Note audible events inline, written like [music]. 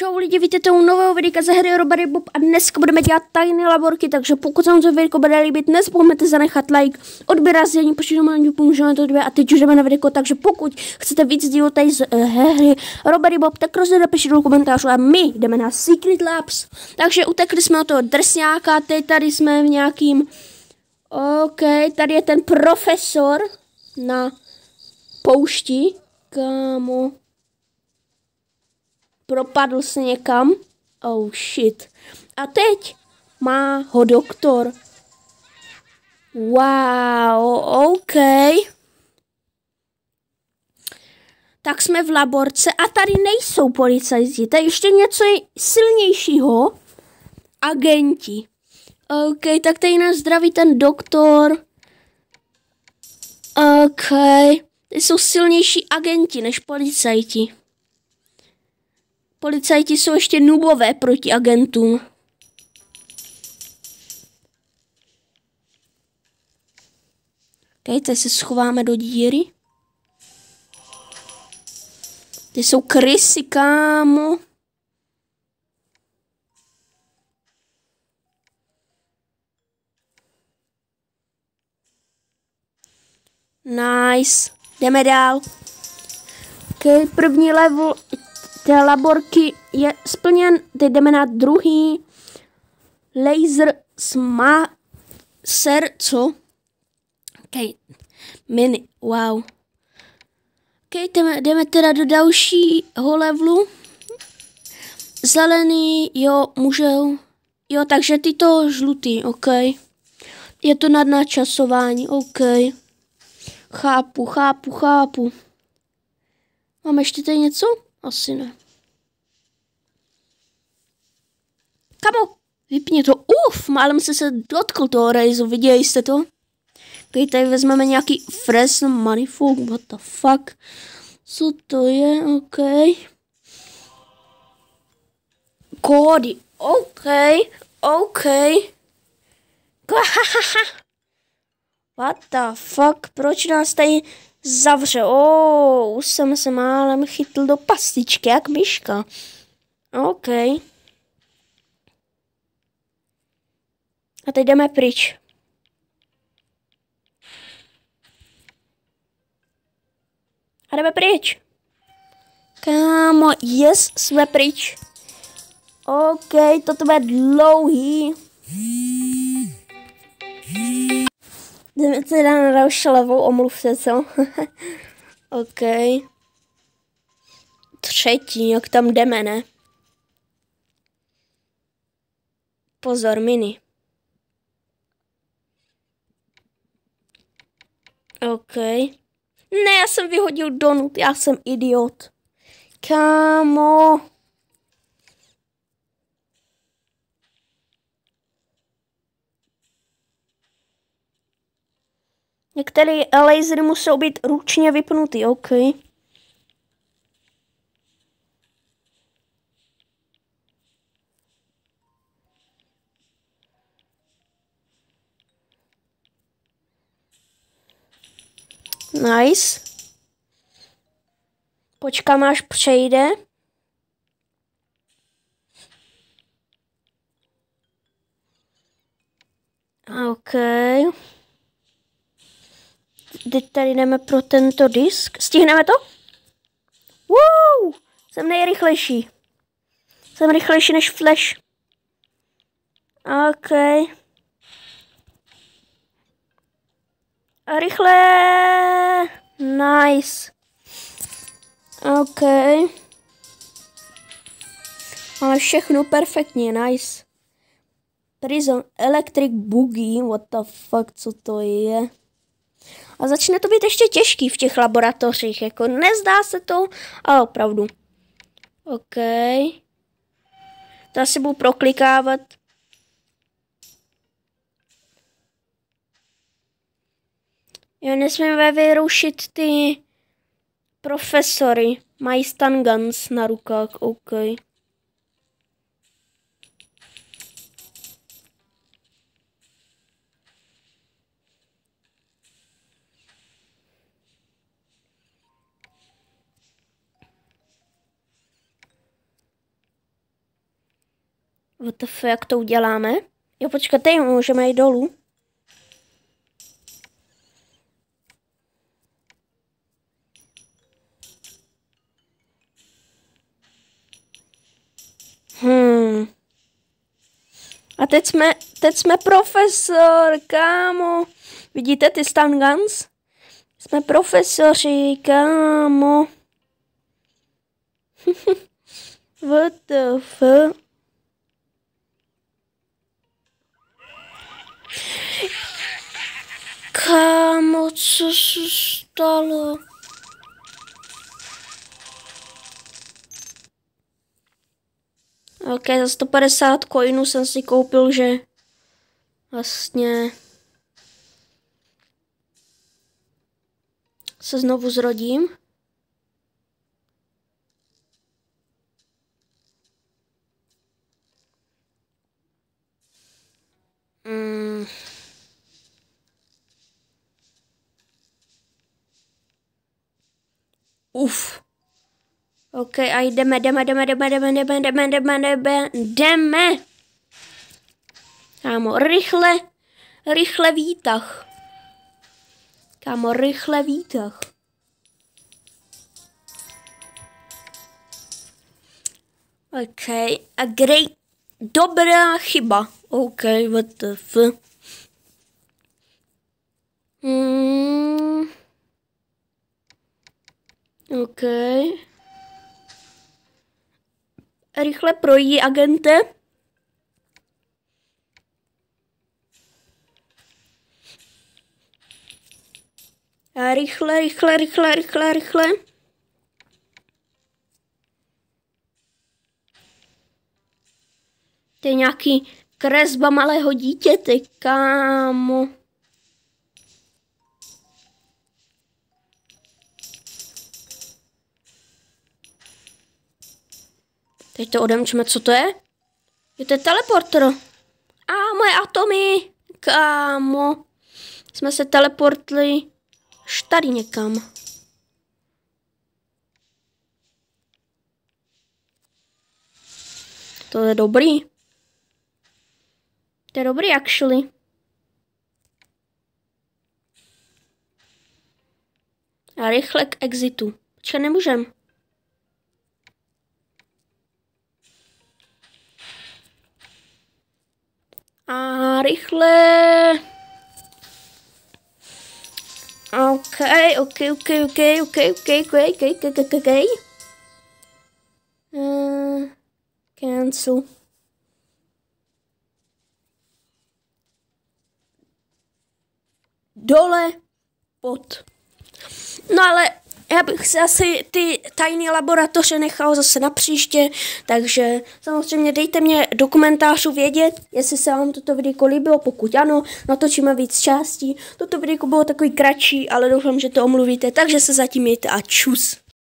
Čau lidi, víte u nového videa ze hry Robert Bob a dneska budeme dělat tajné laborky, takže pokud se vám to video bude líbit, nezapomeňte zanechat like, odběr a sdělení, počítám na pomůžeme to dvě a teď už jdeme na video, takže pokud chcete víc dílů tady z uh, hry Robert Bob, tak rozhodně napište do komentářů a my jdeme na Secret Labs. Takže utekli jsme od toho drsňáka, teď tady jsme v nějakým, OK, tady je ten profesor na poušti, kámo propadl se někam. Oh shit. A teď má ho doktor. Wow, OK. Tak jsme v laborce a tady nejsou policajti. To je ještě něco silnějšího. Agenti. OK, tak tady nás zdraví ten doktor. OK. Ty jsou silnější agenti než policajti. Policajti jsou ještě nubové proti agentům. Teď se schováme do díry. Ty jsou krysy, kámo. Nice. Jdeme dál. Ok, první level té laborky je splněn. Teď jdeme na druhý. Laser sma... Ser, co? Ok, mini, wow. Ok, jdeme, jdeme teda do dalšího levelu. Zelený, jo, můžou. Jo, takže tyto žlutý, ok. Je to nadnačasování, ok. Chápu, chápu, chápu. Máme ještě tady něco? Asi ne. Kamo, vypni to. Uf, málem se se dotkl toho rejzu, viděli jste to? Okay, tady vezmeme nějaký Fresno Manifold, what the fuck. Co to je, ok. Kódy, ok, ok. [laughs] What the fuck, proč nás tady zavře. Oh, už jsem se málem chytl do pastičky, jak myška. OK. A teď jdeme pryč. A jdeme pryč. Kámo, yes, jsme pryč. OK, toto bude dlouhý. Jdeme teda na další level, omluvte co. [laughs] OK. Třetí, jak tam jdeme, ne? Pozor, mini. OK. Ne, já jsem vyhodil donut, já jsem idiot. Kámo. Některé lasery musí být ručně vypnuty, OK. Nice. Počkám, až přejde. Okay. Teď tady jdeme pro tento disk. Stihneme to? Wow! Jsem nejrychlejší. Jsem rychlejší než Flash. OK. Rychle. Nice. OK. Máme všechno perfektně, nice. Prison Electric Boogie, what the fuck, co to je? A začne to být ještě těžký v těch laboratořích, jako nezdá se to, ale opravdu. OK. To asi budu proklikávat. Jo, nesmíme vyrušit ty profesory. Mají stun guns na rukách, OK. WTF, jak to uděláme? Jo, počkejte, můžeme jít dolů. A teď jsme, teď jsme profesor, kámo. Vidíte ty stun guns? Jsme profesoři, kámo. [laughs] What the fuck? Kámo, co se stalo? Ok, za 150 coinů jsem si koupil, že vlastně se znovu zrodím. Mm. Uf. OK, a jdeme, jdeme, jdeme, jdeme, jdeme, jdeme, jdeme, jdeme, jdeme, jdeme. Kámo, rychle, rychle výtah. Kámo, rychle výtah. OK, a great, dobrá chyba. OK, what the f. Hmm. OK rychle projdi agente. A rychle, rychle, rychle, rychle, rychle. To je nějaký kresba malého dítěte, kámo. Teď to odemčíme, co to je? Je to teleporter. A moje atomy, kámo. Jsme se teleportli tady někam. To je dobrý. To je dobrý, actually. A rychle k exitu. Počkej, nemůžem. A rychle. OK, OK, OK, OK, OK, OK, OK, OK, OK, OK, OK. Uh, cancel. Dole, pod. No ale já bych si asi ty tajné laboratoře nechal zase na příště, takže samozřejmě dejte mě do komentářů vědět, jestli se vám toto video líbilo, pokud ano, natočíme víc částí. Toto video bylo takový kratší, ale doufám, že to omluvíte, takže se zatím mějte a čus.